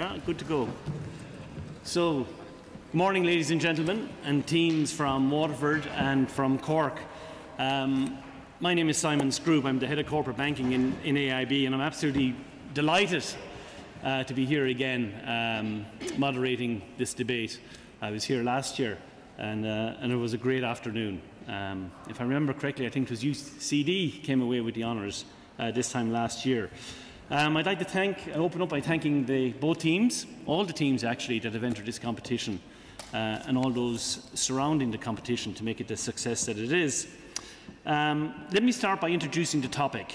Yeah, good to go. So, morning, ladies and gentlemen, and teams from Waterford and from Cork. Um, my name is Simon Scroope. I'm the head of corporate banking in, in AIB, and I'm absolutely delighted uh, to be here again um, moderating this debate. I was here last year, and, uh, and it was a great afternoon. Um, if I remember correctly, I think it was UCD came away with the honours uh, this time last year. Um, I'd like to thank, open up by thanking the, both teams, all the teams actually that have entered this competition, uh, and all those surrounding the competition to make it the success that it is. Um, let me start by introducing the topic.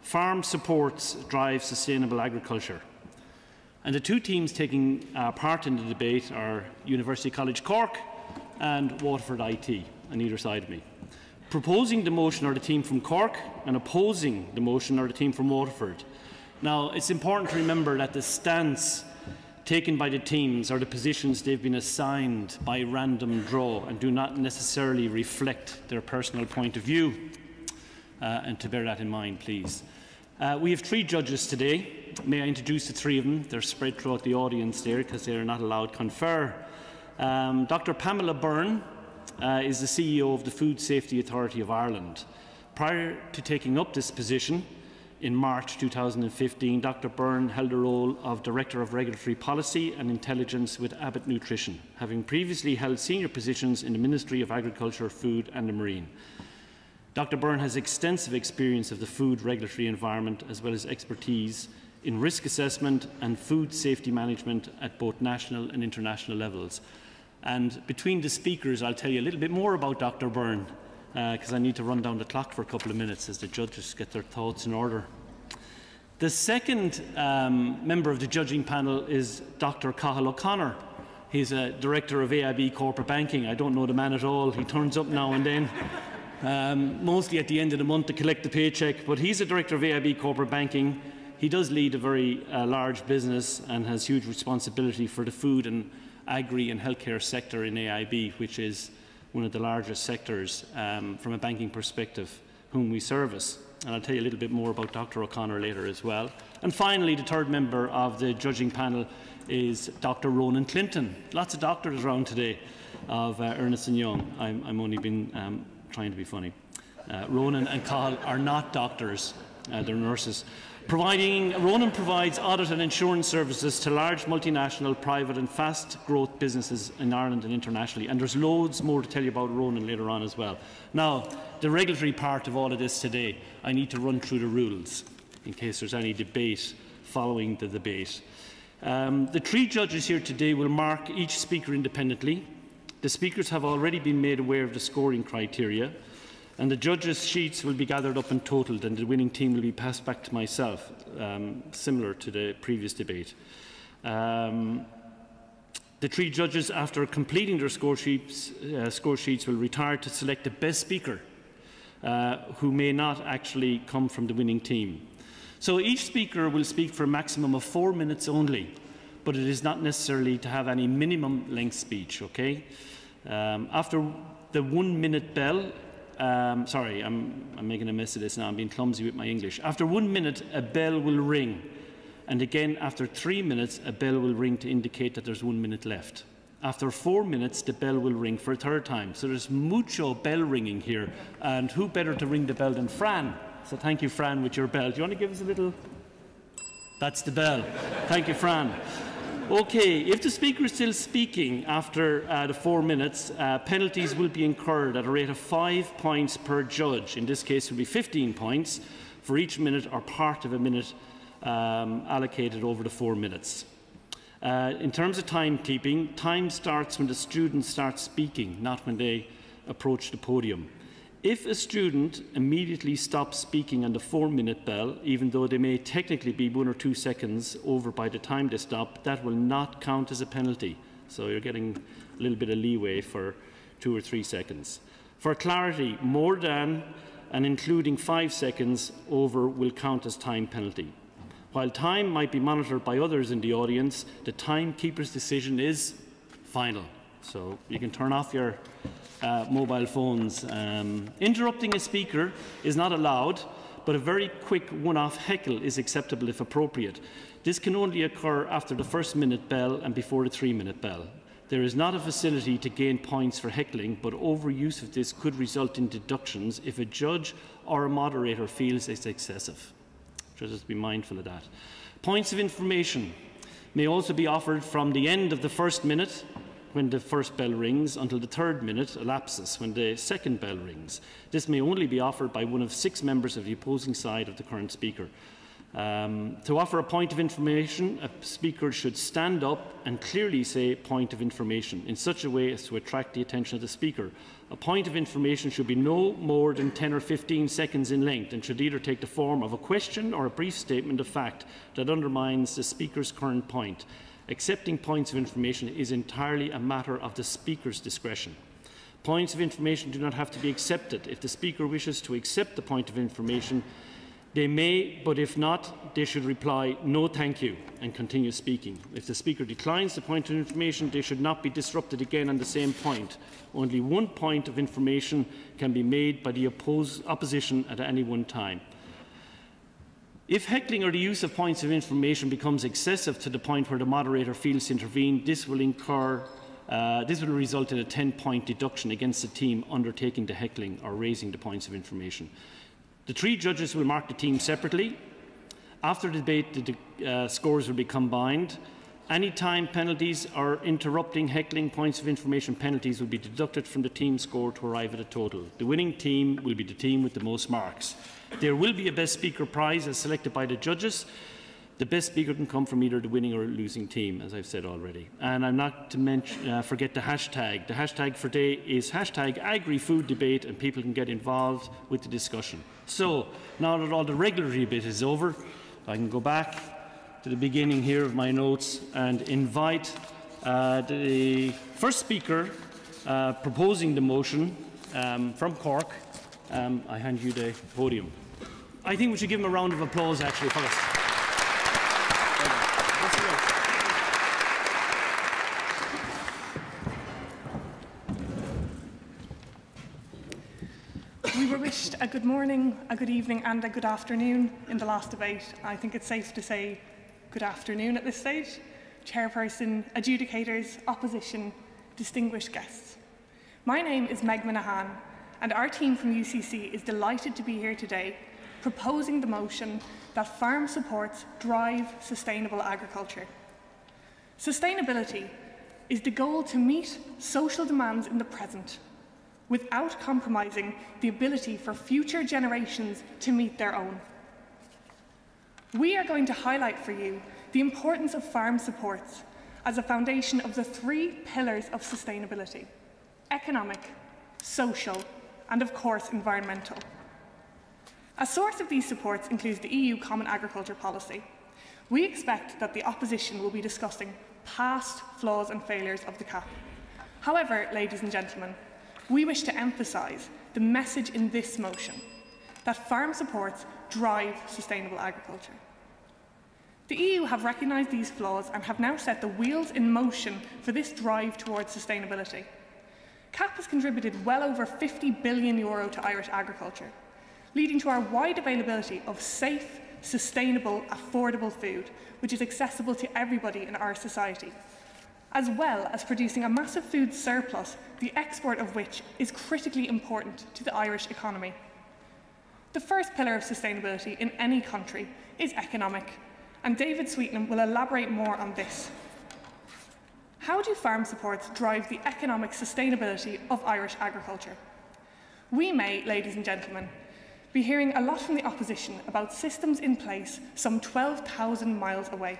Farm supports drive sustainable agriculture. And the two teams taking uh, part in the debate are University College Cork and Waterford IT on either side of me. Proposing the motion are the team from Cork and opposing the motion are the team from Waterford. Now, it's important to remember that the stance taken by the teams are the positions they've been assigned by random draw and do not necessarily reflect their personal point of view. Uh, and to bear that in mind, please. Uh, we have three judges today. May I introduce the three of them? They're spread throughout the audience there because they are not allowed to confer. Um, Dr. Pamela Byrne uh, is the CEO of the Food Safety Authority of Ireland. Prior to taking up this position, in March 2015, Dr. Byrne held the role of Director of Regulatory Policy and Intelligence with Abbott Nutrition, having previously held senior positions in the Ministry of Agriculture, Food and the Marine. Dr. Byrne has extensive experience of the food regulatory environment as well as expertise in risk assessment and food safety management at both national and international levels. And between the speakers, I'll tell you a little bit more about Dr. Byrne because uh, I need to run down the clock for a couple of minutes as the judges get their thoughts in order. The second um, member of the judging panel is Dr. Cathal O'Connor. He's a director of AIB Corporate Banking. I don't know the man at all. He turns up now and then, um, mostly at the end of the month to collect the paycheck. But he's a director of AIB Corporate Banking. He does lead a very uh, large business and has huge responsibility for the food and agri and healthcare sector in AIB, which is one of the largest sectors um, from a banking perspective whom we service. And I'll tell you a little bit more about Dr. O'Connor later as well. And finally, the third member of the judging panel is Dr. Ronan Clinton. Lots of doctors around today of uh, Ernst & Young. I'm, I'm only been um, trying to be funny. Uh, Ronan and Carl are not doctors, uh, they're nurses. Providing, Ronan provides audit and insurance services to large multinational, private and fast growth businesses in Ireland and internationally. And there's loads more to tell you about Ronan later on as well. Now, the regulatory part of all of this today, I need to run through the rules in case there's any debate following the debate. Um, the three judges here today will mark each speaker independently. The speakers have already been made aware of the scoring criteria and the judges' sheets will be gathered up and totalled and the winning team will be passed back to myself, um, similar to the previous debate. Um, the three judges, after completing their score sheets, uh, score sheets will retire to select the best speaker, uh, who may not actually come from the winning team. So each speaker will speak for a maximum of four minutes only, but it is not necessarily to have any minimum length speech, okay? Um, after the one minute bell, um, sorry, I'm, I'm making a mess of this now. I'm being clumsy with my English. After one minute, a bell will ring. And again, after three minutes, a bell will ring to indicate that there's one minute left. After four minutes, the bell will ring for a third time. So there's mucho bell ringing here. And who better to ring the bell than Fran? So thank you, Fran, with your bell. Do you want to give us a little? That's the bell. thank you, Fran. Okay, if the speaker is still speaking after uh, the four minutes, uh, penalties will be incurred at a rate of five points per judge. In this case, it will be 15 points for each minute or part of a minute um, allocated over the four minutes. Uh, in terms of timekeeping, time starts when the student starts speaking, not when they approach the podium. If a student immediately stops speaking on the four minute bell, even though they may technically be one or two seconds over by the time they stop, that will not count as a penalty. So you're getting a little bit of leeway for two or three seconds. For clarity, more than and including five seconds over will count as time penalty. While time might be monitored by others in the audience, the timekeeper's decision is final. So you can turn off your uh, mobile phones. Um, interrupting a speaker is not allowed, but a very quick one-off heckle is acceptable if appropriate. This can only occur after the first minute bell and before the three-minute bell. There is not a facility to gain points for heckling, but overuse of this could result in deductions if a judge or a moderator feels it's excessive. Just be mindful of that. Points of information may also be offered from the end of the first minute when the first bell rings until the third minute elapses when the second bell rings. This may only be offered by one of six members of the opposing side of the current speaker. Um, to offer a point of information, a speaker should stand up and clearly say point of information in such a way as to attract the attention of the speaker. A point of information should be no more than 10 or 15 seconds in length and should either take the form of a question or a brief statement of fact that undermines the speaker's current point. Accepting points of information is entirely a matter of the speaker's discretion. Points of information do not have to be accepted. If the speaker wishes to accept the point of information, they may, but if not, they should reply, no thank you, and continue speaking. If the Speaker declines the point of information, they should not be disrupted again on the same point. Only one point of information can be made by the opposition at any one time. If heckling or the use of points of information becomes excessive to the point where the moderator feels to intervene, this will incur uh, this will result in a 10-point deduction against the team undertaking the heckling or raising the points of information. The three judges will mark the team separately. After the debate, the uh, scores will be combined. Any time penalties or interrupting heckling points of information penalties will be deducted from the team score to arrive at a total. The winning team will be the team with the most marks. There will be a Best Speaker prize as selected by the judges. The best speaker can come from either the winning or losing team, as I've said already. And I'm not to mention, uh, forget the hashtag. The hashtag for today is hashtag AgriFoodDebate, and people can get involved with the discussion. So, now that all the regulatory bit is over, I can go back to the beginning here of my notes and invite uh, the first speaker uh, proposing the motion um, from Cork. Um, I hand you the podium. I think we should give him a round of applause actually first. a good morning, a good evening and a good afternoon in the last debate. I think it's safe to say good afternoon at this stage. Chairperson, adjudicators, opposition, distinguished guests. My name is Meg Minahan and our team from UCC is delighted to be here today proposing the motion that farm supports drive sustainable agriculture. Sustainability is the goal to meet social demands in the present without compromising the ability for future generations to meet their own. We are going to highlight for you the importance of farm supports as a foundation of the three pillars of sustainability economic, social, and of course environmental. A source of these supports includes the EU Common Agriculture Policy. We expect that the opposition will be discussing past flaws and failures of the CAP. However, ladies and gentlemen, we wish to emphasise the message in this motion that farm supports drive sustainable agriculture. The EU have recognised these flaws and have now set the wheels in motion for this drive towards sustainability. CAP has contributed well over 50 billion euro to Irish agriculture, leading to our wide availability of safe, sustainable, affordable food, which is accessible to everybody in our society as well as producing a massive food surplus, the export of which is critically important to the Irish economy. The first pillar of sustainability in any country is economic, and David Sweetnam will elaborate more on this. How do farm supports drive the economic sustainability of Irish agriculture? We may, ladies and gentlemen, be hearing a lot from the opposition about systems in place some 12,000 miles away.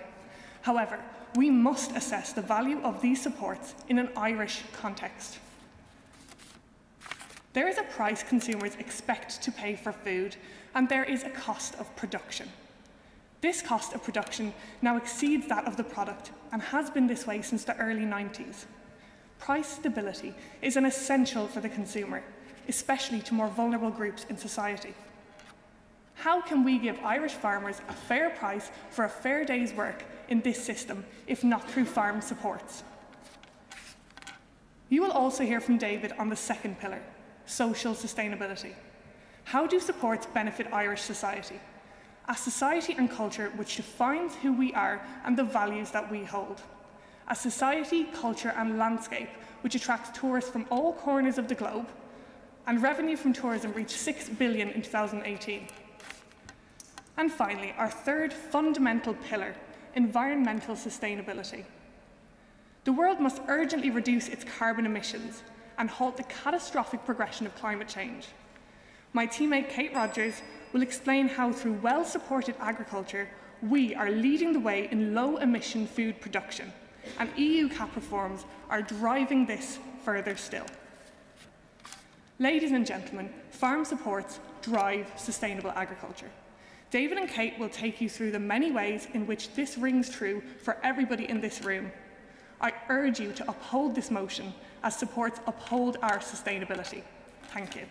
However, we must assess the value of these supports in an Irish context. There is a price consumers expect to pay for food, and there is a cost of production. This cost of production now exceeds that of the product and has been this way since the early 90s. Price stability is an essential for the consumer, especially to more vulnerable groups in society. How can we give Irish farmers a fair price for a fair day's work in this system, if not through farm supports? You will also hear from David on the second pillar, social sustainability. How do supports benefit Irish society? A society and culture which defines who we are and the values that we hold. A society, culture and landscape which attracts tourists from all corners of the globe, and revenue from tourism reached 6 billion in 2018. And finally, our third fundamental pillar, environmental sustainability. The world must urgently reduce its carbon emissions and halt the catastrophic progression of climate change. My teammate Kate Rogers will explain how, through well supported agriculture, we are leading the way in low emission food production, and EU CAP reforms are driving this further still. Ladies and gentlemen, farm supports drive sustainable agriculture. David and Kate will take you through the many ways in which this rings true for everybody in this room. I urge you to uphold this motion as supports uphold our sustainability. Thank you.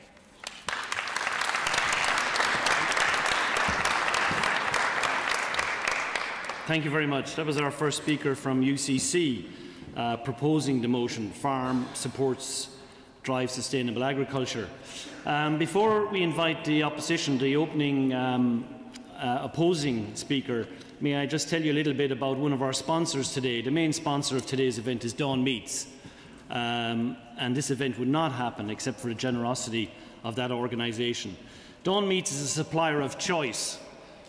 Thank you very much. That was our first speaker from UCC uh, proposing the motion Farm Supports Drive Sustainable Agriculture. Um, before we invite the opposition, the opening um, uh, opposing speaker, may I just tell you a little bit about one of our sponsors today. The main sponsor of today's event is Dawn Meats. Um, and this event would not happen except for the generosity of that organisation. Dawn Meats is a supplier of choice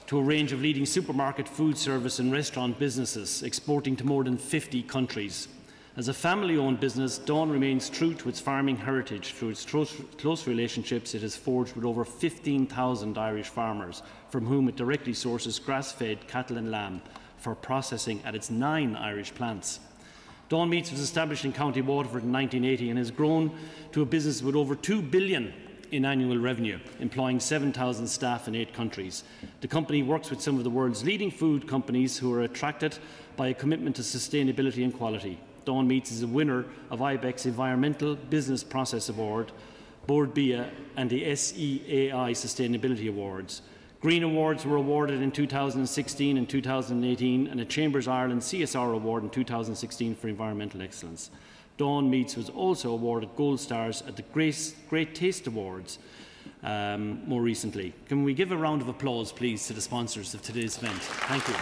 to a range of leading supermarket, food service and restaurant businesses, exporting to more than 50 countries. As a family-owned business, Dawn remains true to its farming heritage through its close, relationships it has forged with over 15,000 Irish farmers, from whom it directly sources grass-fed cattle and lamb for processing at its nine Irish plants. Dawn Meats was established in County Waterford in 1980 and has grown to a business with over 2 billion in annual revenue, employing 7,000 staff in eight countries. The company works with some of the world's leading food companies who are attracted by a commitment to sustainability and quality. Dawn Meats is a winner of IBEC Environmental Business Process Award, Bord Bia and the SEAI Sustainability Awards. Green Awards were awarded in 2016 and 2018 and a Chambers Ireland CSR Award in 2016 for environmental excellence. Dawn Meats was also awarded Gold Stars at the Great, Great Taste Awards um, more recently. Can we give a round of applause, please, to the sponsors of today's event? Thank you.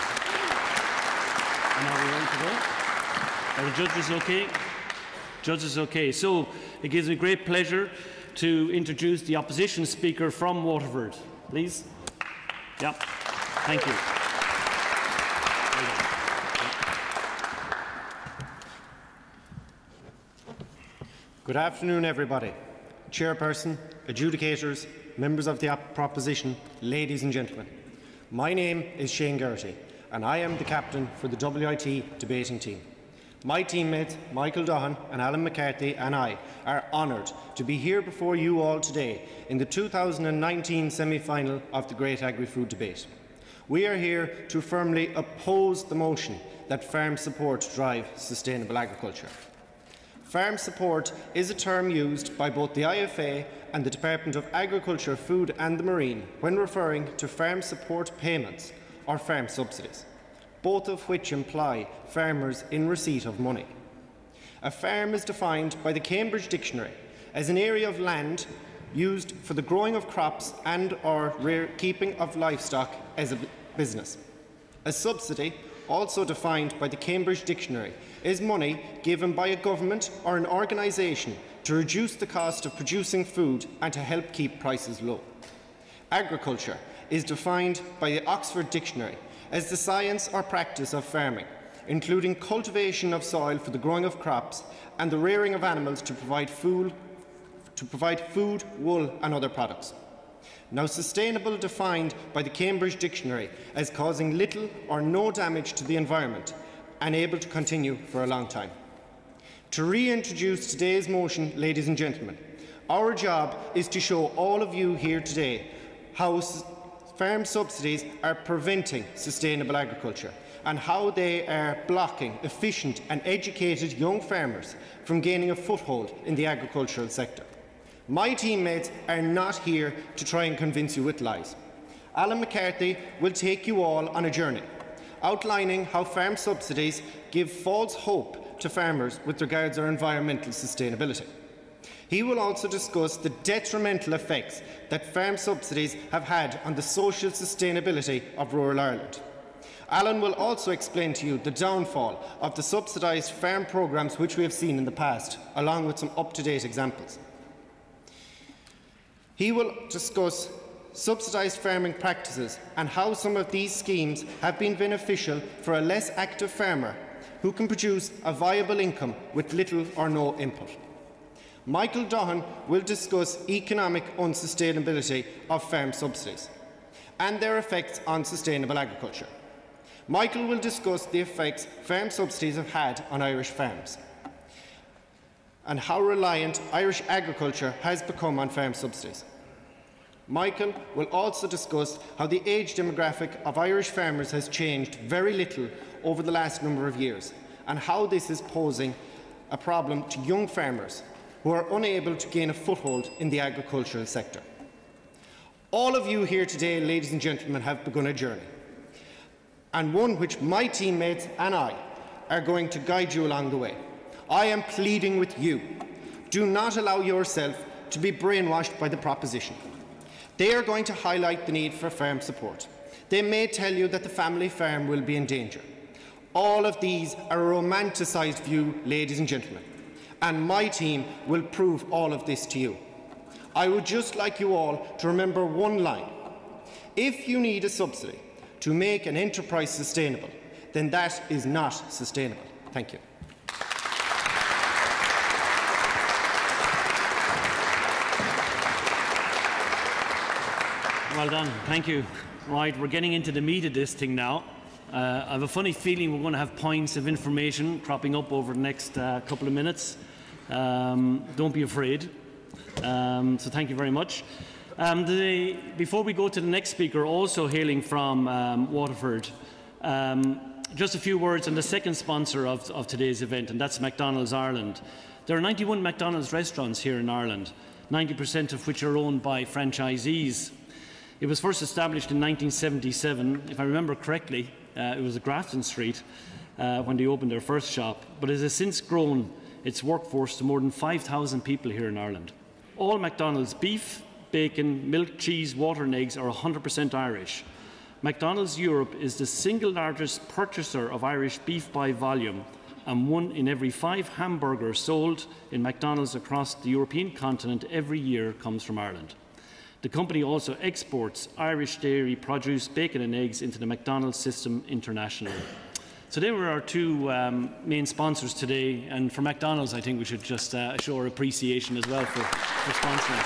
Are the judges okay? Judges okay. So it gives me great pleasure to introduce the opposition speaker from Waterford. Please. Yeah. Thank you. Good afternoon, everybody. Chairperson, adjudicators, members of the proposition, ladies and gentlemen. My name is Shane Geraghty, and I am the captain for the WIT debating team. My teammates, Michael Dohan and Alan McCarthy, and I are honoured to be here before you all today in the 2019 semi-final of the Great Agri-Food Debate. We are here to firmly oppose the motion that farm support drive sustainable agriculture. Farm support is a term used by both the IFA and the Department of Agriculture, Food and the Marine when referring to farm support payments or farm subsidies, both of which imply farmers in receipt of money. A farm is defined by the Cambridge Dictionary as an area of land used for the growing of crops and or keeping of livestock as a business. A subsidy, also defined by the Cambridge Dictionary, is money given by a government or an organisation to reduce the cost of producing food and to help keep prices low. Agriculture is defined by the Oxford Dictionary as the science or practice of farming, including cultivation of soil for the growing of crops and the rearing of animals to provide food, to provide food wool and other products. Now, sustainable defined by the Cambridge Dictionary as causing little or no damage to the environment and able to continue for a long time. To reintroduce today's motion, ladies and gentlemen, our job is to show all of you here today how farm subsidies are preventing sustainable agriculture and how they are blocking efficient and educated young farmers from gaining a foothold in the agricultural sector. My teammates are not here to try and convince you with lies. Alan McCarthy will take you all on a journey outlining how farm subsidies give false hope to farmers with regards to our environmental sustainability. He will also discuss the detrimental effects that farm subsidies have had on the social sustainability of rural Ireland. Alan will also explain to you the downfall of the subsidised farm programmes which we have seen in the past, along with some up-to-date examples. He will discuss subsidised farming practices and how some of these schemes have been beneficial for a less active farmer who can produce a viable income with little or no input. Michael Dohan will discuss economic unsustainability of farm subsidies and their effects on sustainable agriculture. Michael will discuss the effects farm subsidies have had on Irish farms and how reliant Irish agriculture has become on farm subsidies. Michael will also discuss how the age demographic of Irish farmers has changed very little over the last number of years and how this is posing a problem to young farmers who are unable to gain a foothold in the agricultural sector. All of you here today, ladies and gentlemen, have begun a journey, and one which my teammates and I are going to guide you along the way. I am pleading with you. Do not allow yourself to be brainwashed by the proposition. They are going to highlight the need for farm support. They may tell you that the family farm will be in danger. All of these are a romanticised view, ladies and gentlemen and my team will prove all of this to you. I would just like you all to remember one line. If you need a subsidy to make an enterprise sustainable, then that is not sustainable. Thank you. Well done. Thank you. Right, we're getting into the meat of this thing now. Uh, I have a funny feeling we're going to have points of information cropping up over the next uh, couple of minutes. Um, don't be afraid. Um, so thank you very much. Um, the, before we go to the next speaker, also hailing from um, Waterford, um, just a few words on the second sponsor of, of today's event, and that's McDonald's Ireland. There are 91 McDonald's restaurants here in Ireland, 90% of which are owned by franchisees. It was first established in 1977. If I remember correctly, uh, it was at Grafton Street uh, when they opened their first shop, but it has since grown its workforce to more than 5,000 people here in Ireland. All McDonald's beef, bacon, milk, cheese, water and eggs are 100% Irish. McDonald's Europe is the single largest purchaser of Irish beef by volume and one in every five hamburgers sold in McDonald's across the European continent every year comes from Ireland. The company also exports Irish dairy produce, bacon and eggs into the McDonald's system internationally. So they were our two um, main sponsors today, and for McDonald's, I think we should just uh, show our appreciation as well for, for sponsoring.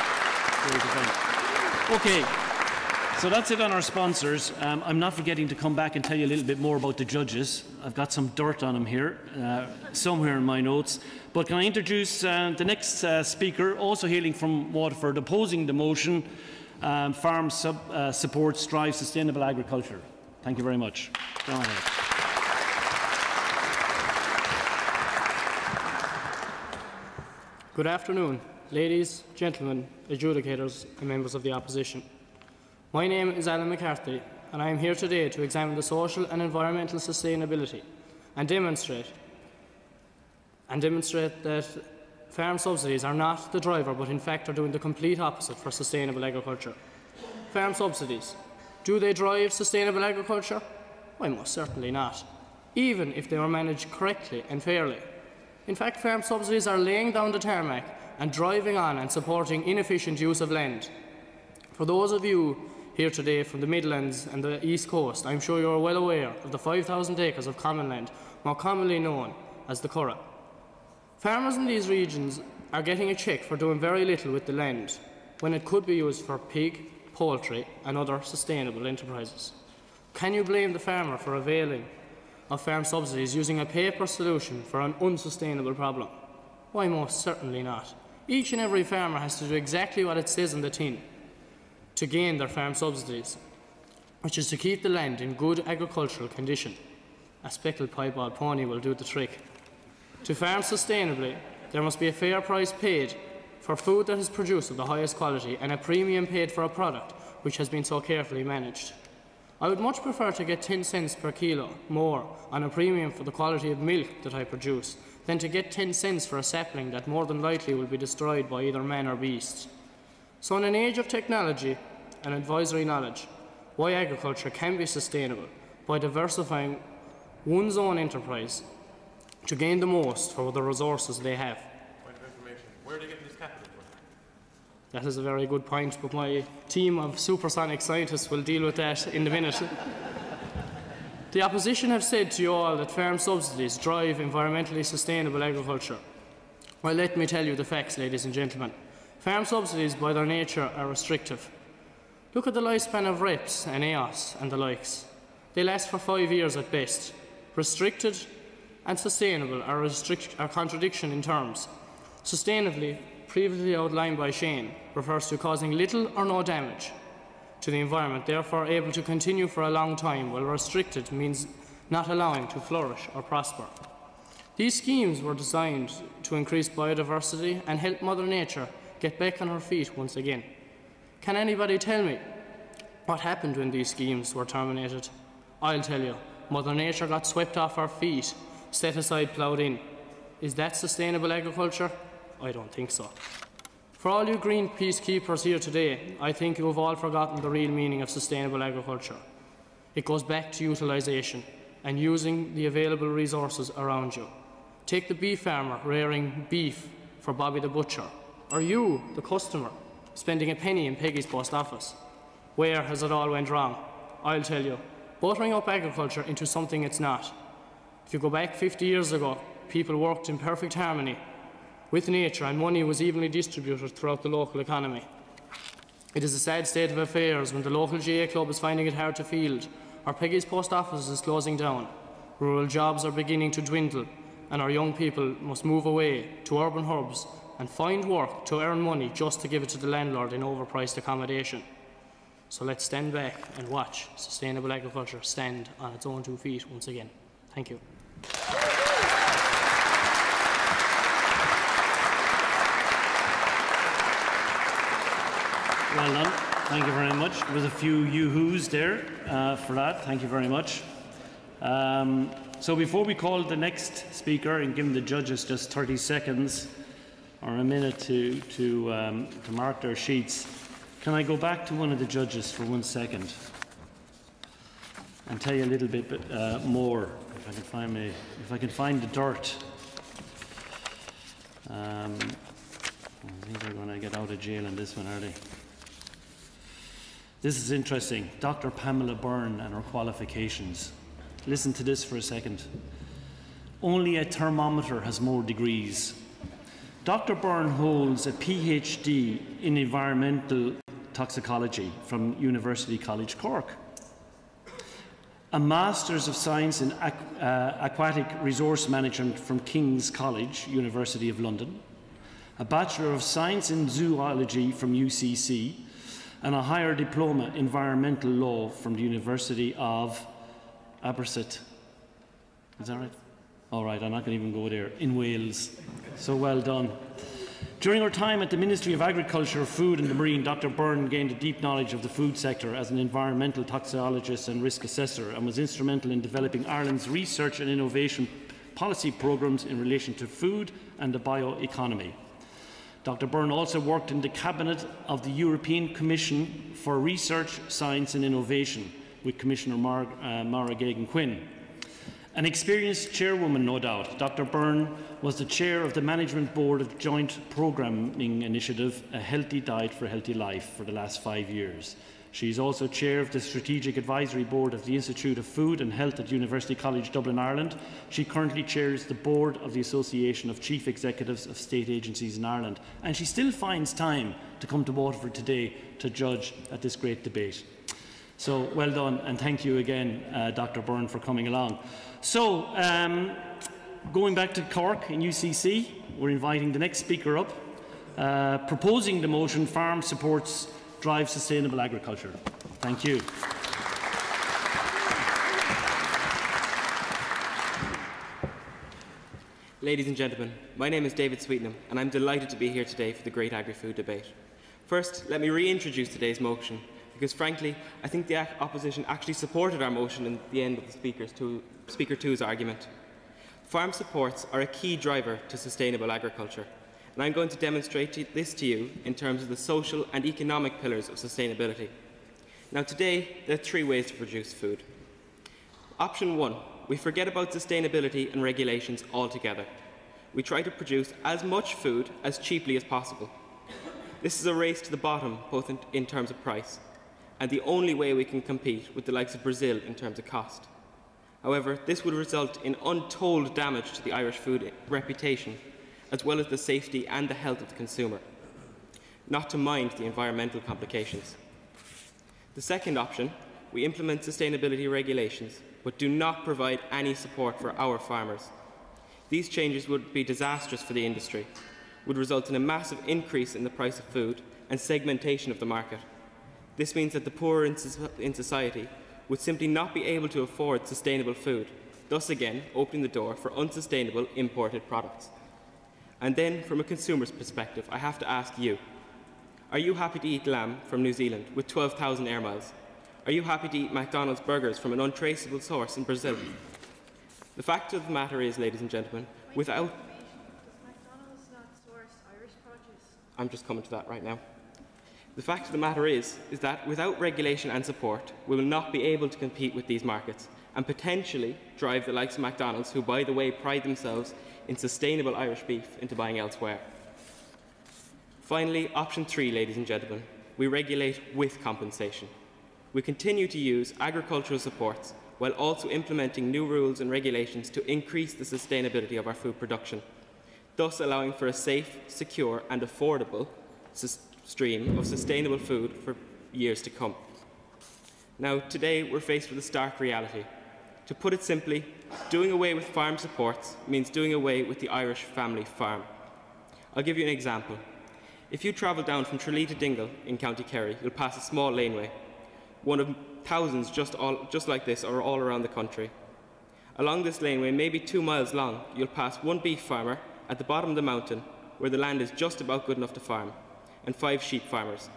Okay, so that's it on our sponsors. Um, I'm not forgetting to come back and tell you a little bit more about the judges. I've got some dirt on them here, uh, somewhere in my notes. But can I introduce uh, the next uh, speaker, also hailing from Waterford, opposing the motion, um, Farm sub, uh, Supports Drive Sustainable Agriculture. Thank you very much. Go ahead. Good afternoon, ladies, gentlemen, adjudicators and members of the opposition. My name is Alan McCarthy and I am here today to examine the social and environmental sustainability and demonstrate and demonstrate that farm subsidies are not the driver but in fact are doing the complete opposite for sustainable agriculture. Farm subsidies, do they drive sustainable agriculture? Why most certainly not, even if they are managed correctly and fairly. In fact, farm subsidies are laying down the tarmac and driving on and supporting inefficient use of land. For those of you here today from the Midlands and the East Coast, I'm sure you are well aware of the 5,000 acres of common land, more commonly known as the Curragh. Farmers in these regions are getting a cheque for doing very little with the land when it could be used for pig, poultry and other sustainable enterprises. Can you blame the farmer for availing of farm subsidies using a paper solution for an unsustainable problem? Why, most certainly not. Each and every farmer has to do exactly what it says in the tin to gain their farm subsidies, which is to keep the land in good agricultural condition. A speckled piebald pony will do the trick. To farm sustainably, there must be a fair price paid for food that is produced of the highest quality and a premium paid for a product which has been so carefully managed. I would much prefer to get 10 cents per kilo more on a premium for the quality of milk that I produce than to get 10 cents for a sapling that more than likely will be destroyed by either man or beast. So, in an age of technology and advisory knowledge, why agriculture can be sustainable by diversifying one's own enterprise to gain the most for the resources they have. Point of information. Where are they getting this capital from? That is a very good point, but my team of supersonic scientists will deal with that in a minute. the opposition have said to you all that farm subsidies drive environmentally sustainable agriculture. Well, let me tell you the facts, ladies and gentlemen. Farm subsidies, by their nature, are restrictive. Look at the lifespan of REPS and EOS and the likes. They last for five years at best. Restricted and sustainable are, restrict- are contradiction in terms. Sustainably, previously outlined by Shane, refers to causing little or no damage to the environment, therefore able to continue for a long time, while restricted means not allowing to flourish or prosper. These schemes were designed to increase biodiversity and help Mother Nature get back on her feet once again. Can anybody tell me what happened when these schemes were terminated? I'll tell you. Mother Nature got swept off her feet, set aside, ploughed in. Is that sustainable agriculture? I don't think so. For all you Greenpeace keepers here today, I think you have all forgotten the real meaning of sustainable agriculture. It goes back to utilisation and using the available resources around you. Take the beef farmer rearing beef for Bobby the butcher, or you, the customer, spending a penny in Peggy's post office. Where has it all went wrong? I'll tell you. Buttering up agriculture into something it's not. If you go back 50 years ago, people worked in perfect harmony with nature and money was evenly distributed throughout the local economy. It is a sad state of affairs when the local GAA club is finding it hard to field, our Peggy's post office is closing down, rural jobs are beginning to dwindle, and our young people must move away to urban hubs and find work to earn money just to give it to the landlord in overpriced accommodation. So let's stand back and watch sustainable agriculture stand on its own two feet once again. Thank you. Well done. Thank you very much. There was a few yoo-hoos there uh, for that. Thank you very much. Um, so before we call the next speaker and give the judges just 30 seconds or a minute to, to, um, to mark their sheets, can I go back to one of the judges for one second and tell you a little bit uh, more, if I can find me, if I can find the dirt. Um, I think they're going to get out of jail in this one, are they? This is interesting. Dr. Pamela Byrne and her qualifications. Listen to this for a second. Only a thermometer has more degrees. Dr. Byrne holds a PhD in environmental toxicology from University College Cork, a Master's of Science in Aqu uh, Aquatic Resource Management from King's College, University of London, a Bachelor of Science in Zoology from UCC, and a higher diploma environmental law from the University of Aberystwyth. Is that right? All right, I'm not going to even go there. In Wales. So well done. During her time at the Ministry of Agriculture, Food and the Marine, Dr. Byrne gained a deep knowledge of the food sector as an environmental toxicologist and risk assessor and was instrumental in developing Ireland's research and innovation policy programmes in relation to food and the bioeconomy. Dr. Byrne also worked in the Cabinet of the European Commission for Research, Science and Innovation with Commissioner Mar uh, Mara Geoghegan Quinn. An experienced chairwoman, no doubt, Dr. Byrne was the chair of the Management Board of the Joint Programming Initiative, A Healthy Diet for a Healthy Life, for the last five years. She is also chair of the Strategic Advisory Board of the Institute of Food and Health at University College Dublin, Ireland. She currently chairs the board of the Association of Chief Executives of State Agencies in Ireland. And she still finds time to come to Waterford today to judge at this great debate. So well done, and thank you again, uh, Dr. Byrne, for coming along. So, um, going back to Cork in UCC, we're inviting the next speaker up, uh, proposing the motion Farm Supports drive sustainable agriculture. Thank you. Ladies and gentlemen, my name is David Sweetnam, and I'm delighted to be here today for the Great Agri-Food debate. First, let me reintroduce today's motion, because frankly, I think the opposition actually supported our motion in the end of the Speaker's two, Speaker 2's argument. Farm supports are a key driver to sustainable agriculture, and I'm going to demonstrate this to you in terms of the social and economic pillars of sustainability. Now today, there are three ways to produce food. Option one, we forget about sustainability and regulations altogether. We try to produce as much food as cheaply as possible. This is a race to the bottom, both in, in terms of price, and the only way we can compete with the likes of Brazil in terms of cost. However, this would result in untold damage to the Irish food reputation, as well as the safety and the health of the consumer, not to mind the environmental complications. The second option, we implement sustainability regulations, but do not provide any support for our farmers. These changes would be disastrous for the industry, would result in a massive increase in the price of food and segmentation of the market. This means that the poor in, in society would simply not be able to afford sustainable food, thus again opening the door for unsustainable imported products. And then, from a consumer's perspective, I have to ask you, are you happy to eat lamb from New Zealand with 12,000 air miles? Are you happy to eat McDonald's burgers from an untraceable source in Brazil? The fact of the matter is, ladies and gentlemen, without... I'm just coming to that right now. The fact of the matter is, is that without regulation and support, we will not be able to compete with these markets and potentially drive the likes of McDonald's, who, by the way, pride themselves in sustainable Irish beef, into buying elsewhere. Finally, option three, ladies and gentlemen, we regulate with compensation. We continue to use agricultural supports while also implementing new rules and regulations to increase the sustainability of our food production, thus allowing for a safe, secure and affordable stream of sustainable food for years to come. Now, today we're faced with a stark reality. To put it simply, doing away with farm supports means doing away with the Irish family farm. I'll give you an example. If you travel down from Tralee to Dingle in County Kerry, you'll pass a small laneway. One of thousands just, all, just like this are all around the country. Along this laneway, maybe two miles long, you'll pass one beef farmer at the bottom of the mountain where the land is just about good enough to farm and five sheep farmers.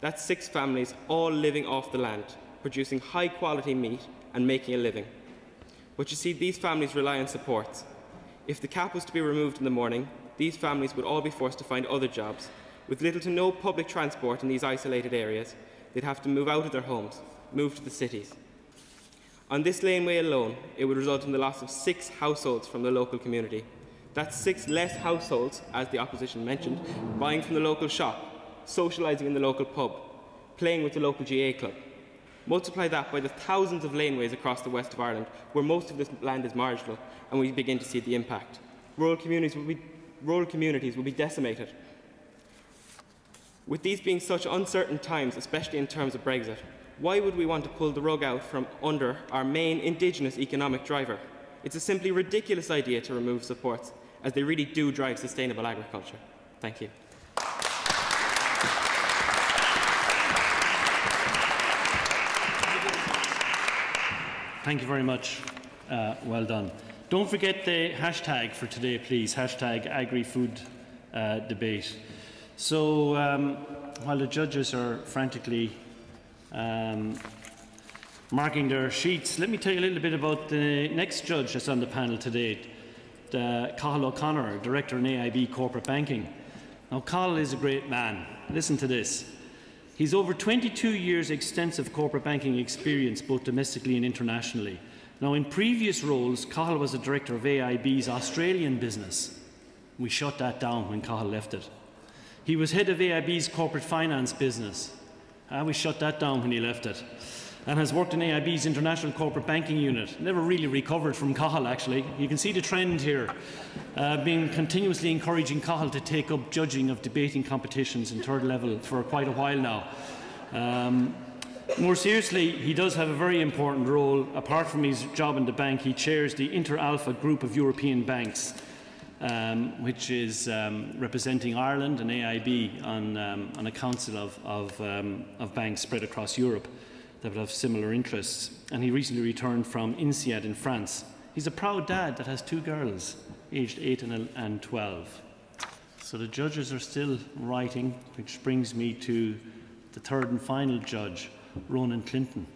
That's six families all living off the land, producing high quality meat and making a living. But you see, these families rely on supports. If the CAP was to be removed in the morning, these families would all be forced to find other jobs. With little to no public transport in these isolated areas, they'd have to move out of their homes, move to the cities. On this laneway alone, it would result in the loss of six households from the local community, that's six less households, as the opposition mentioned, buying from the local shop, socialising in the local pub, playing with the local GAA club. Multiply that by the thousands of laneways across the west of Ireland, where most of this land is marginal, and we begin to see the impact. Rural communities will be, rural communities will be decimated. With these being such uncertain times, especially in terms of Brexit, why would we want to pull the rug out from under our main indigenous economic driver? It's a simply ridiculous idea to remove supports as they really do drive sustainable agriculture. Thank you. Thank you very much. Uh, well done. Don't forget the hashtag for today, please. Hashtag agri-food uh, debate. So um, while the judges are frantically um, marking their sheets, let me tell you a little bit about the next judge that's on the panel today, uh, Cathal O'Connor, Director in AIB Corporate Banking. Now, Cathal is a great man. Listen to this. He's over 22 years extensive corporate banking experience, both domestically and internationally. Now, in previous roles, Cathal was the director of AIB's Australian business. We shut that down when Cathal left it. He was head of AIB's corporate finance business. Uh, we shut that down when he left it and has worked in AIB's international corporate banking unit. Never really recovered from Cathal, actually. You can see the trend here, uh, being continuously encouraging Cathal to take up judging of debating competitions in third level for quite a while now. Um, more seriously, he does have a very important role. Apart from his job in the bank, he chairs the Inter Alpha group of European banks, um, which is um, representing Ireland and AIB on, um, on a council of, of, um, of banks spread across Europe that would have similar interests. And he recently returned from INSEAD in France. He's a proud dad that has two girls, aged 8 and 12. So the judges are still writing, which brings me to the third and final judge, Ronan Clinton.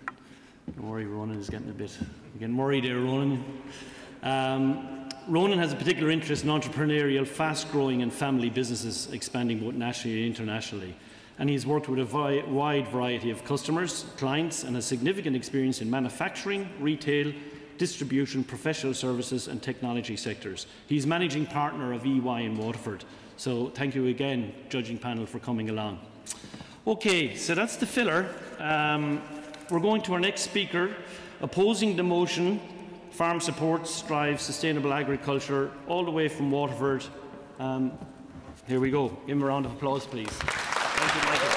Don't worry, Ronan is getting a bit, getting worried there, Ronan. Um, Ronan has a particular interest in entrepreneurial, fast-growing and family businesses expanding both nationally and internationally. And he's worked with a wide variety of customers, clients, and has significant experience in manufacturing, retail, distribution, professional services and technology sectors. He's managing partner of EY in Waterford. So thank you again, judging panel, for coming along. Okay, so that's the filler. Um, we're going to our next speaker, opposing the motion, Farm Supports Drive Sustainable Agriculture, all the way from Waterford. Um, here we go. Give him a round of applause, please. Thank you, Michael.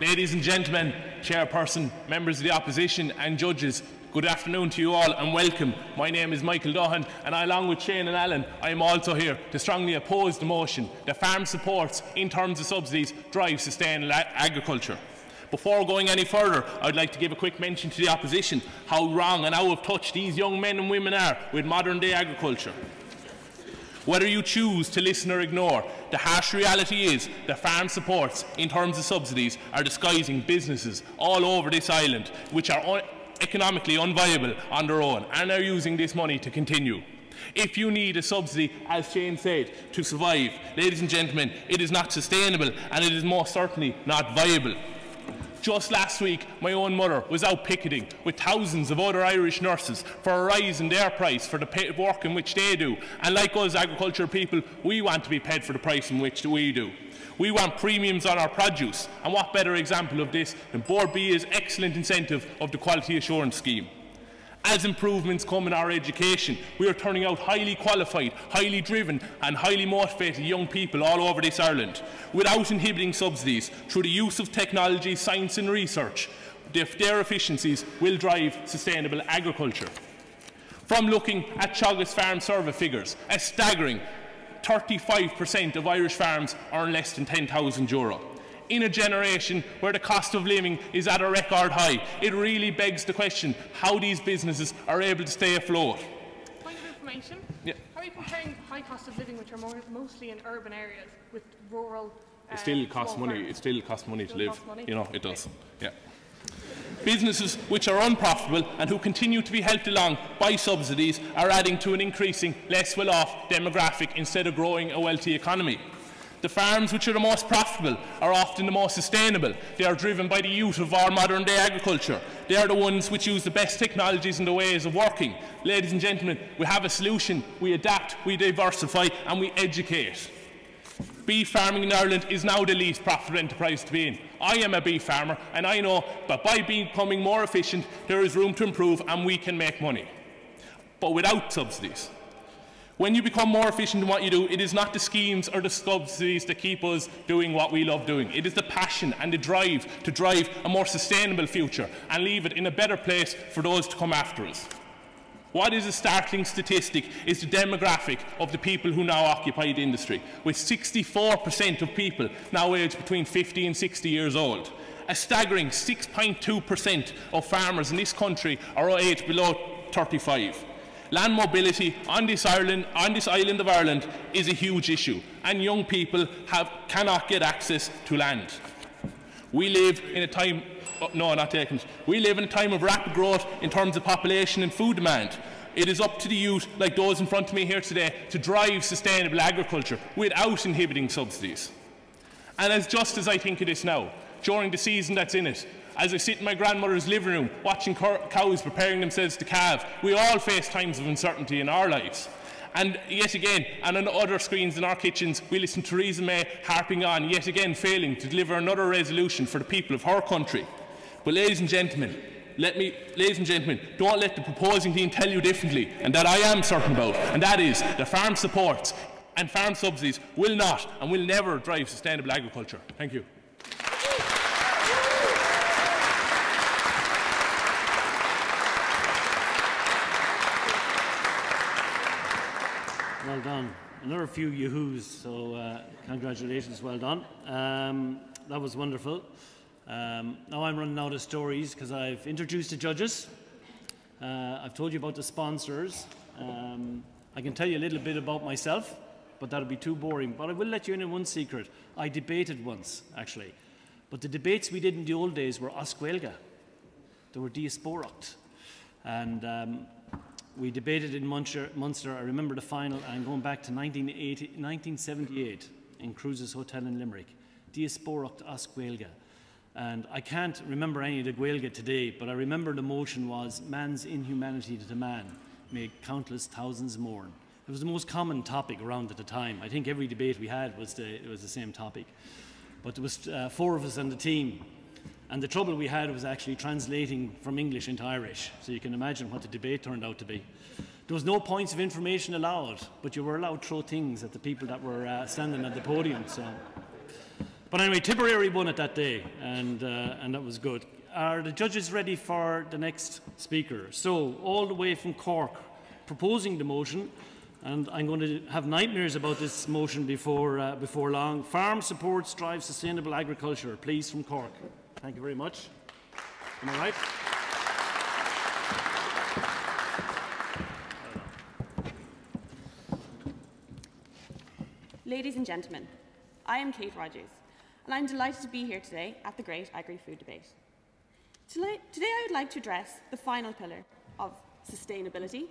Ladies and gentlemen, chairperson, members of the opposition and judges, good afternoon to you all and welcome. My name is Michael Dohan and I, along with Shane and Alan, I am also here to strongly oppose the motion that farm supports in terms of subsidies drive sustainable agriculture. Before going any further, I'd like to give a quick mention to the opposition how wrong and out of touch these young men and women are with modern day agriculture. Whether you choose to listen or ignore, the harsh reality is that farm supports, in terms of subsidies, are disguising businesses all over this island which are economically unviable on their own and are using this money to continue. If you need a subsidy, as Shane said, to survive, ladies and gentlemen, it is not sustainable and it is most certainly not viable. Just last week, my own mother was out picketing with thousands of other Irish nurses for a rise in their price for the work in which they do. And like us agricultural people, we want to be paid for the price in which we do. We want premiums on our produce. And what better example of this than Bord Bia's excellent incentive of the Quality Assurance Scheme. As improvements come in our education, we are turning out highly qualified, highly driven and highly motivated young people all over this Ireland, without inhibiting subsidies, through the use of technology, science and research. Their efficiencies will drive sustainable agriculture. From looking at Teagasc Farm Survey figures, a staggering 35% of Irish farms earn less than 10,000 euro in a generation where the cost of living is at a record high. It really begs the question how these businesses are able to stay afloat. Point of information. Yeah. How are you comparing high cost of living, which are more, mostly in urban areas, with rural? Uh, it still costs money. Farms? It still costs money still to live. Money? You know, it does. Yeah. Businesses which are unprofitable and who continue to be helped along by subsidies are adding to an increasing, less well-off demographic instead of growing a wealthy economy. The farms which are the most profitable are often the most sustainable. They are driven by the youth of our modern day agriculture. They are the ones which use the best technologies and the ways of working. Ladies and gentlemen, we have a solution. We adapt, we diversify and we educate. Beef farming in Ireland is now the least profitable enterprise to be in. I am a beef farmer and I know that by becoming more efficient there is room to improve and we can make money. But without subsidies. When you become more efficient in what you do, it is not the schemes or the subsidies that keep us doing what we love doing. It is the passion and the drive to drive a more sustainable future and leave it in a better place for those to come after us. What is a startling statistic is the demographic of the people who now occupy the industry, with 64% of people now aged between 50 and 60 years old. A staggering 6.2% of farmers in this country are aged below 35. Land mobility on this, island, on this island of Ireland is a huge issue, and young people have, cannot get access to land. We live in a time, oh, no, not taken. We live in a time of rapid growth in terms of population and food demand. It is up to the youth, like those in front of me here today, to drive sustainable agriculture without inhibiting subsidies. And as just as I think it is now, during the season that's in it, as I sit in my grandmother's living room watching cows preparing themselves to calve, we all face times of uncertainty in our lives. And yet again, and on other screens in our kitchens, we listen to Theresa May harping on, yet again failing to deliver another resolution for the people of her country. But ladies and gentlemen, let me, ladies and gentlemen, don't let the proposing team tell you differently, and that I am certain about, and that is that farm supports and farm subsidies will not and will never drive sustainable agriculture. Thank you. Well done. Another few yahoos, so uh, congratulations, well done. Um, that was wonderful. Um, now I'm running out of stories because I've introduced the judges. Uh, I've told you about the sponsors. Um, I can tell you a little bit about myself, but that'll be too boring. But I will let you in on one secret. I debated once, actually. But the debates we did in the old days were as Gaeilge. They were díospóireacht. And um, we debated in Munster, Munster, I remember the final, and going back to 1978 in Cruises Hotel in Limerick. Díospóireacht as Gaeilge. And I can't remember any of the Gaeilge today, but I remember the motion was man's inhumanity to man made countless thousands mourn. It was the most common topic around at the time. I think every debate we had was the, it was the same topic. But there was uh, four of us on the team, and the trouble we had was actually translating from English into Irish. So you can imagine what the debate turned out to be. There was no points of information allowed, but you were allowed to throw things at the people that were uh, standing at the podium. So. But anyway, Tipperary won it that day, and, uh, and that was good. Are the judges ready for the next speaker? So, all the way from Cork, proposing the motion, and I'm going to have nightmares about this motion before, uh, before long. Farm supports drive sustainable agriculture. Please, from Cork. Thank you very much. Am I right? Ladies and gentlemen, I am Kate Rogers, and I'm delighted to be here today at the Great Agri-Food Debate. Today, I would like to address the final pillar of sustainability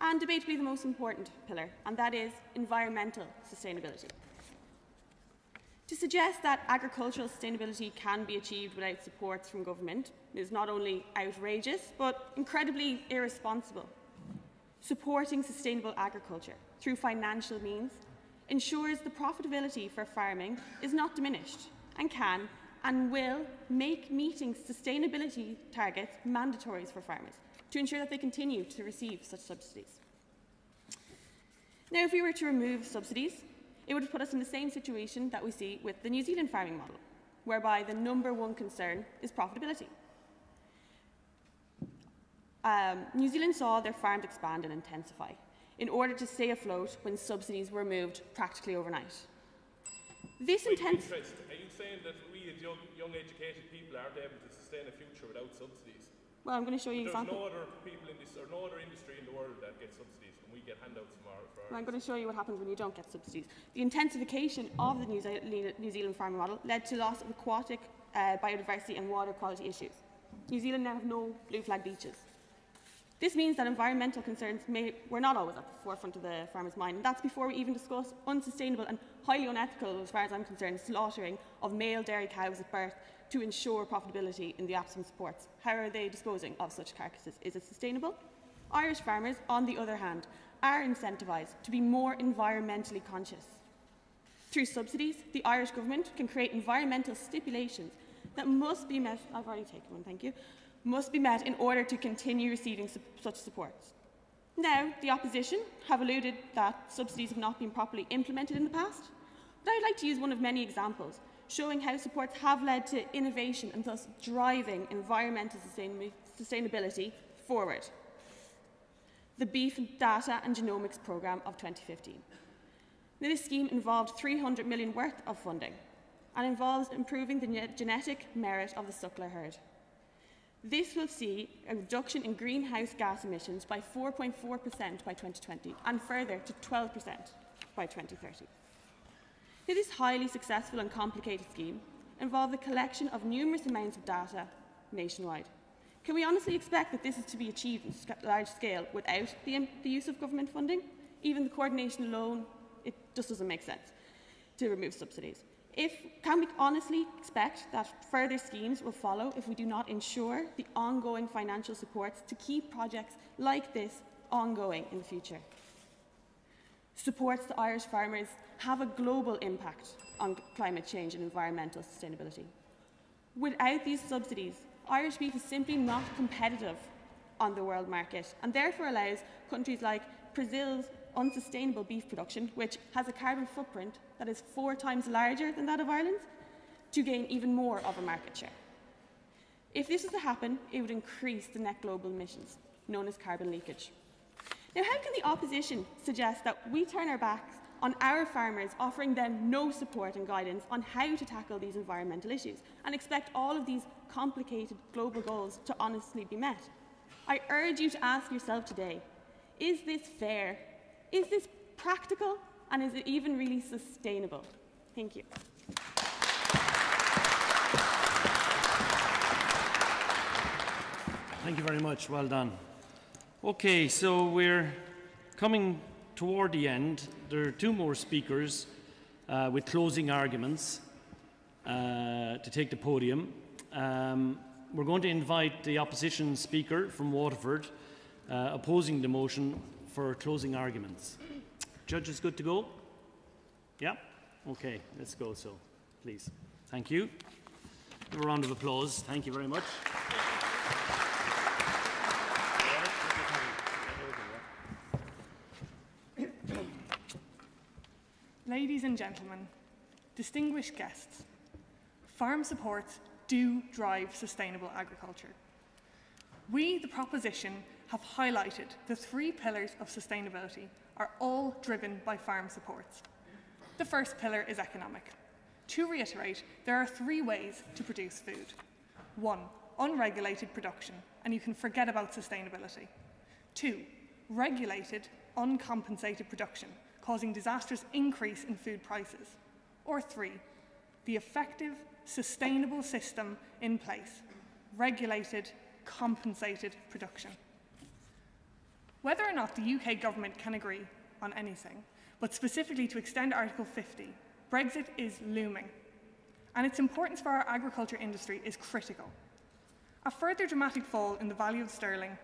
and debatably the most important pillar, and that is environmental sustainability. To suggest that agricultural sustainability can be achieved without supports from government is not only outrageous, but incredibly irresponsible. Supporting sustainable agriculture through financial means ensures the profitability for farming is not diminished and can and will make meeting sustainability targets mandatory for farmers to ensure that they continue to receive such subsidies. Now, if we were to remove subsidies, it would put us in the same situation that we see with the New Zealand farming model, whereby the number one concern is profitability. Um, New Zealand saw their farms expand and intensify in order to stay afloat when subsidies were removed practically overnight. This intense. Are you saying that we as young, young educated people aren't able to sustain a future without subsidies? Well, I'm going to show you an There's example. no other people in this, or no other industry in the world that gets subsidies, we get handouts our. For Well, I'm going to show you what happens when you don't get subsidies. The intensification of the New Zealand, New Zealand farming model led to loss of aquatic uh, biodiversity and water quality issues. New Zealand now have no blue flag beaches. This means that environmental concerns may, were not always at the forefront of the farmer's mind, and that's before we even discuss unsustainable and highly unethical, as far as I'm concerned, slaughtering of male dairy cows at birth to ensure profitability in the absence of supports. How are they disposing of such carcasses? Is it sustainable? Irish farmers, on the other hand, are incentivised to be more environmentally conscious. Through subsidies, the Irish government can create environmental stipulations that must be met. I've already taken one, thank you. Must be met in order to continue receiving su such supports. Now, the opposition have alluded that subsidies have not been properly implemented in the past, but I'd like to use one of many examples showing how supports have led to innovation and thus driving environmental sustain sustainability forward. The Beef Data and Genomics Programme of 2015. Now, this scheme involved 300 million worth of funding and involves improving the genetic merit of the suckler herd. This will see a reduction in greenhouse gas emissions by 4.4% by 2020 and further to 12% by 2030. Now, this highly successful and complicated scheme involved the collection of numerous amounts of data nationwide. Can we honestly expect that this is to be achieved on a large scale without the, the use of government funding? Even the coordination alone, it just doesn't make sense to remove subsidies. If, can we honestly expect that further schemes will follow if we do not ensure the ongoing financial supports to keep projects like this ongoing in the future? Supports to Irish farmers have a global impact on climate change and environmental sustainability. Without these subsidies, Irish beef is simply not competitive on the world market and therefore allows countries like Brazil's unsustainable beef production, which has a carbon footprint that is four times larger than that of Ireland, to gain even more of a market share. If this was to happen, it would increase the net global emissions, known as carbon leakage. Now, how can the opposition suggest that we turn our backs on our farmers, offering them no support and guidance on how to tackle these environmental issues, and expect all of these complicated global goals to honestly be met? I urge you to ask yourself today, is this fair? Is this practical? And is it even really sustainable? Thank you. Thank you very much. Well done. Okay, so we're coming toward the end. There are two more speakers uh, with closing arguments uh, to take the podium. Um, we're going to invite the opposition speaker from Waterford uh, opposing the motion for closing arguments. Judge is good to go? Yeah? Okay, let's go so, please. Thank you. Give a round of applause. Thank you very much. Ladies and gentlemen, distinguished guests, farm supports do drive sustainable agriculture. We, the proposition, have highlighted the three pillars of sustainability are all driven by farm supports. The first pillar is economic. To reiterate, there are three ways to produce food. One, unregulated production, and you can forget about sustainability. Two, regulated, uncompensated production, causing disastrous increase in food prices. Or three, the effective, sustainable system in place, regulated, compensated production. Whether or not the UK government can agree on anything, but specifically to extend Article 50, Brexit is looming, and its importance for our agriculture industry is critical. A further dramatic fall in the value of sterling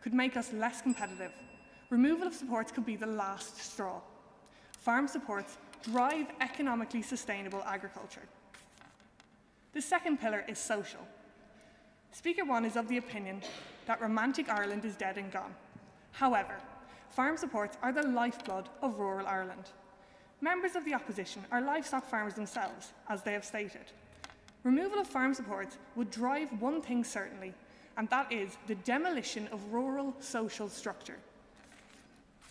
could make us less competitive. Removal of supports could be the last straw. Farm supports drive economically sustainable agriculture. The second pillar is social. Speaker 1 is of the opinion that romantic Ireland is dead and gone. However, farm supports are the lifeblood of rural Ireland. Members of the opposition are livestock farmers themselves, as they have stated. Removal of farm supports would drive one thing certainly, and that is the demolition of rural social structure.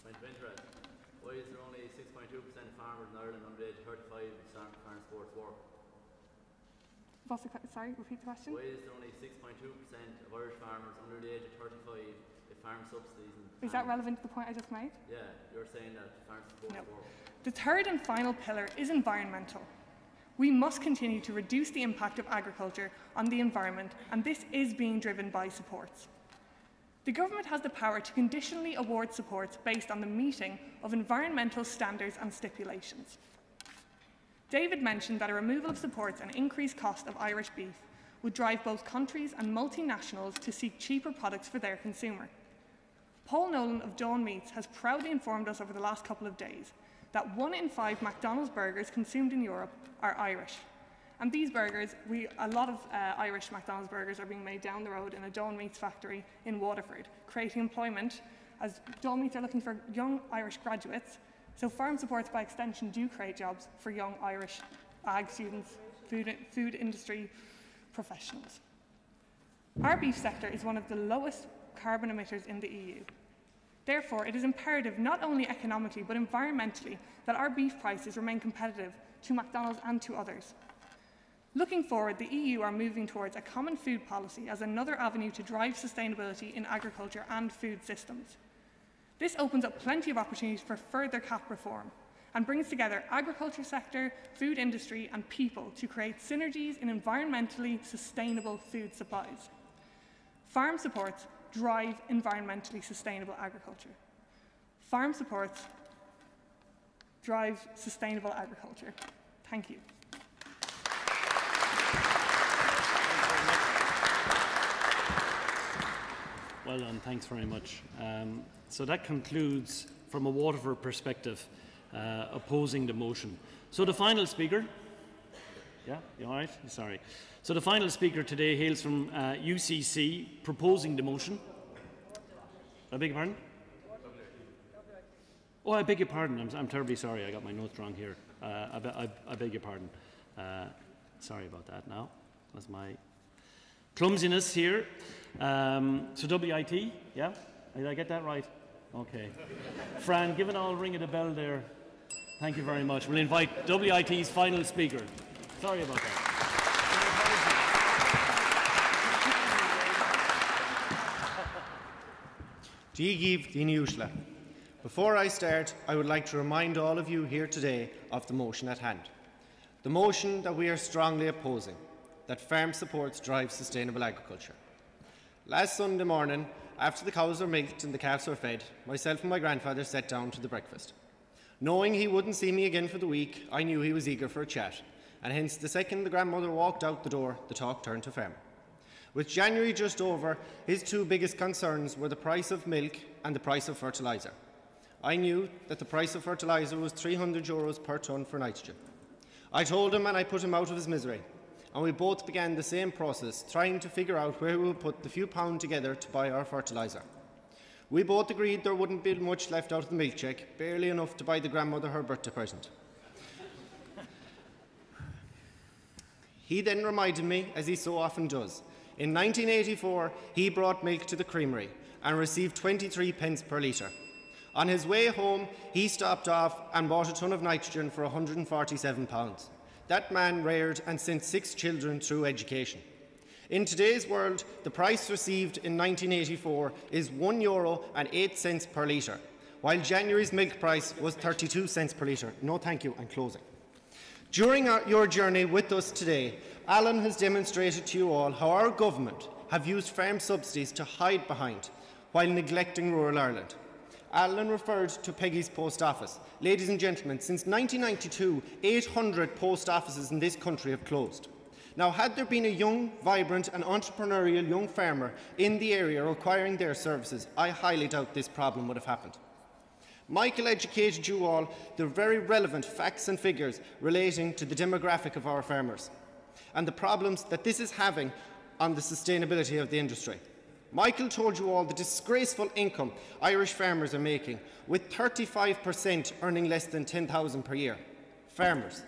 Point of interest. Why is there only 6.2% of farmers in Ireland under the age of 35 who start farm sports work? What's the, sorry, repeat the question. Why is there only 6.2% of Irish farmers under the age of 35 if farm subsidies Is that relevant to the point I just made? Yeah, you're saying that farm supports No. The third and final pillar is environmental. We must continue to reduce the impact of agriculture on the environment, and this is being driven by supports. The government has the power to conditionally award supports based on the meeting of environmental standards and stipulations. David mentioned that a removal of supports and increased cost of Irish beef would drive both countries and multinationals to seek cheaper products for their consumer. Paul Nolan of Dawn Meats has proudly informed us over the last couple of days that one in five McDonald's burgers consumed in Europe are Irish. And these burgers, we, a lot of uh, Irish McDonald's burgers are being made down the road in a Dawn Meats factory in Waterford, creating employment as Dawn Meats are looking for young Irish graduates. So farm supports by extension do create jobs for young Irish ag students, food, food industry professionals. Our beef sector is one of the lowest carbon emitters in the EU. Therefore, it is imperative not only economically but environmentally that our beef prices remain competitive to McDonald's and to others. Looking forward, the EU are moving towards a common food policy as another avenue to drive sustainability in agriculture and food systems. This opens up plenty of opportunities for further CAP reform and brings together agriculture sector, food industry and people to create synergies in environmentally sustainable food supplies. Farm supports drive environmentally sustainable agriculture. Farm supports drive sustainable agriculture. Thank you. Well done, thanks very much. Um, so that concludes, from a Waterford perspective, uh, opposing the motion. So the final speaker, yeah, you all right? Sorry. So the final speaker today hails from uh, UCC, proposing the motion. I beg your pardon? Oh, I beg your pardon. I'm, I'm terribly sorry. I got my notes wrong here. Uh, I, be, I, I beg your pardon. Uh, sorry about that now. That's my clumsiness here. Um, so WIT, yeah? Did I get that right? Okay. Fran, give an all ring of the bell there. Thank you very much. We'll invite WIT's final speaker. Sorry about that. Before I start, I would like to remind all of you here today of the motion at hand. The motion that we are strongly opposing, that farm supports drive sustainable agriculture. Last Sunday morning, after the cows were milked and the calves were fed, myself and my grandfather sat down to the breakfast. Knowing he wouldn't see me again for the week, I knew he was eager for a chat, and hence the second the grandmother walked out the door, the talk turned to farm. With January just over, his two biggest concerns were the price of milk and the price of fertiliser. I knew that the price of fertiliser was 300 euros per tonne for nitrogen. I told him and I put him out of his misery, and we both began the same process, trying to figure out where we would put the few pounds together to buy our fertiliser. We both agreed there wouldn't be much left out of the milk check, barely enough to buy the grandmother her birthday present. He then reminded me, as he so often does, in 1984 he brought milk to the creamery and received 23 pence per litre. On his way home, he stopped off and bought a tonne of nitrogen for 147 pounds. That man reared and sent six children through education. In today's world, the price received in 1984 is €1 euro and 8 cents per litre, while January's milk price was 32 cents per litre. No thank you, I'm closing. During our, your journey with us today, Alan has demonstrated to you all how our government have used farm subsidies to hide behind while neglecting rural Ireland. Alan referred to Peggy's Post Office. Ladies and gentlemen, since 1992, 800 post offices in this country have closed. Now, had there been a young, vibrant and entrepreneurial young farmer in the area requiring their services, I highly doubt this problem would have happened. Michael educated you all the very relevant facts and figures relating to the demographic of our farmers and the problems that this is having on the sustainability of the industry. Michael told you all the disgraceful income Irish farmers are making, with 35% earning less than 10,000 per year. Farmers,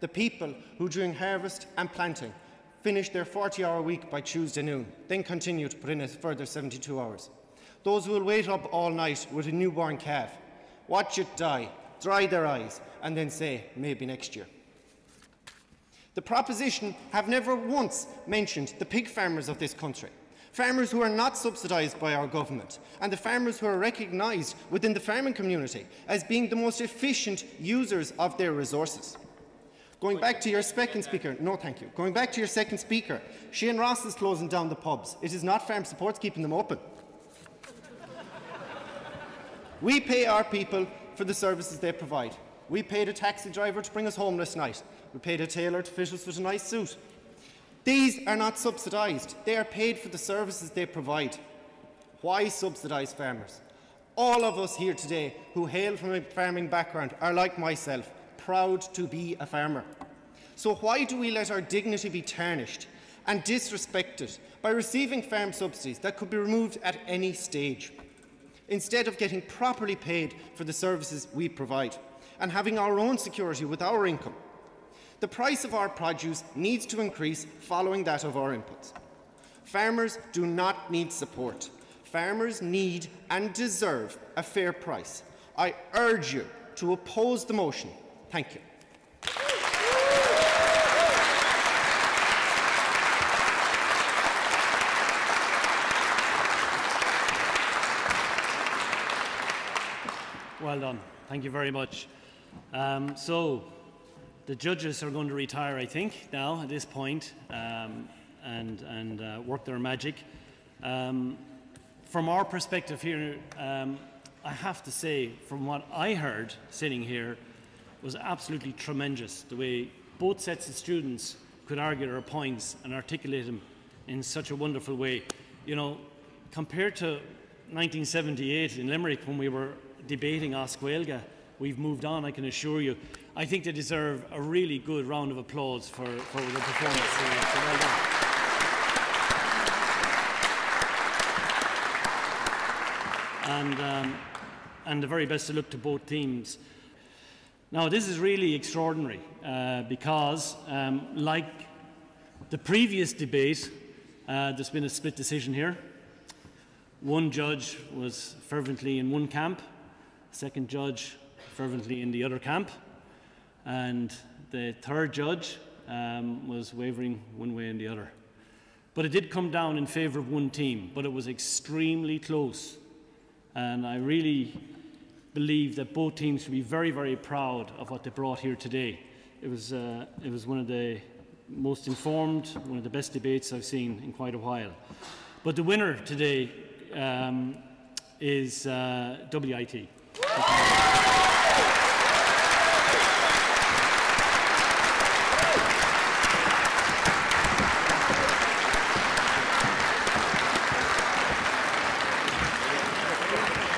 the people who during harvest and planting finish their 40-hour week by Tuesday noon, then continue to put in a further 72 hours. Those who will wait up all night with a newborn calf, watch it die, dry their eyes, and then say, maybe next year. The proposition have never once mentioned the pig farmers of this country, farmers who are not subsidised by our government, and the farmers who are recognised within the farming community as being the most efficient users of their resources. Going back to your second speaker, no thank you. Going back to your second speaker, Shane Ross is closing down the pubs. It is not farm supports keeping them open. we pay our people for the services they provide. We paid a taxi driver to bring us home last night. We paid a tailor to fit us with a nice suit. These are not subsidised. They are paid for the services they provide. Why subsidise farmers? All of us here today who hail from a farming background are like myself, proud to be a farmer. So why do we let our dignity be tarnished and disrespected by receiving farm subsidies that could be removed at any stage, instead of getting properly paid for the services we provide and having our own security with our income? The price of our produce needs to increase following that of our inputs. Farmers do not need support. Farmers need and deserve a fair price. I urge you to oppose the motion. Thank you. Well done. Thank you very much. Um, so, the judges are going to retire, I think, now at this point, um, and, and uh, work their magic. Um, from our perspective here, um, I have to say, from what I heard sitting here, was absolutely tremendous. The way both sets of students could argue their points and articulate them in such a wonderful way. You know, compared to 1978 in Limerick when we were debating as Gaeilge, we've moved on, I can assure you. I think they deserve a really good round of applause for, for the performance. So well done. And, um, and the very best of luck to both teams. Now, this is really extraordinary uh, because, um, like the previous debate, uh, there's been a split decision here. One judge was fervently in one camp, second judge fervently in the other camp. And the third judge um, was wavering one way and the other. But it did come down in favour of one team, but it was extremely close. And I really believe that both teams should be very, very proud of what they brought here today. It was, uh, it was one of the most informed, one of the best debates I've seen in quite a while. But the winner today um, is uh, WIT.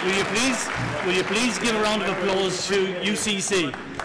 Will you please, will you please give a round of applause to UCC?